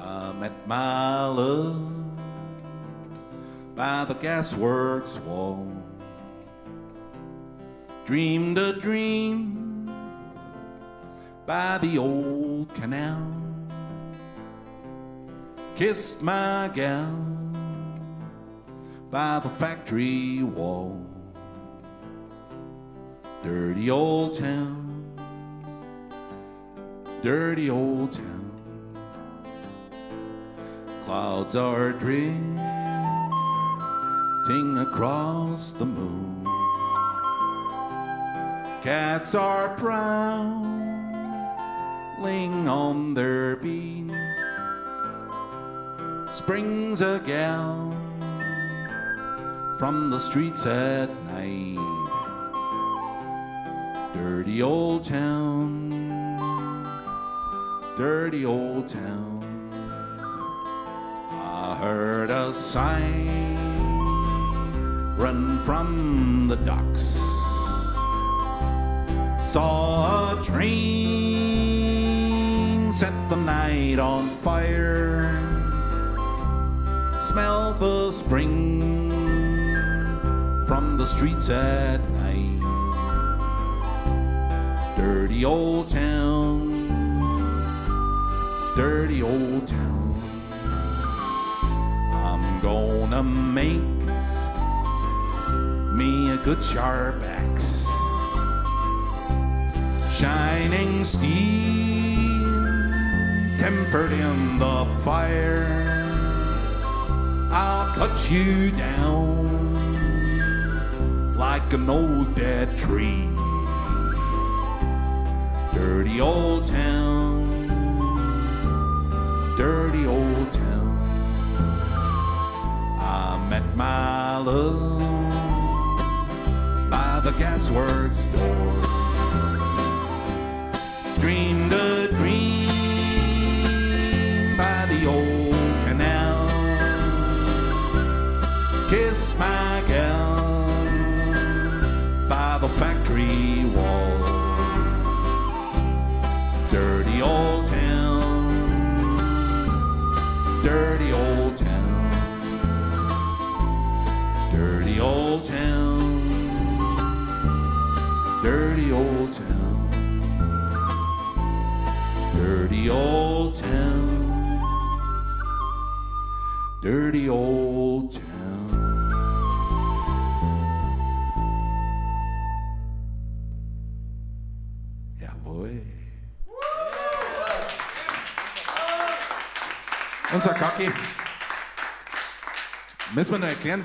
I met my love by the gasworks wall. Dreamed a dream by the old canal. Kissed my gal by the factory wall. Dirty old town, dirty old town. Clouds are drifting across the moon. Cats are prowling on their beat. Springs a gal from the streets at night. Dirty old town, dirty old town. I heard a sign run from the docks. Saw a train set the night on fire. Smell the spring the streets at night. Dirty old town, dirty old town. I'm gonna make me a good sharp axe. Shining steel, tempered in the fire. I'll cut you down an old dead tree. Dirty old town, dirty old town. I met my love by the gasworks door. Dreamed a dream by the old canal. Kissed my gal the factory wall. Dirty old town, dirty old town, dirty old town, dirty old town, dirty old town, dirty old town. Jawohl. Unser Kaki. Müssen wir noch erklären, was